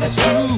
that's true.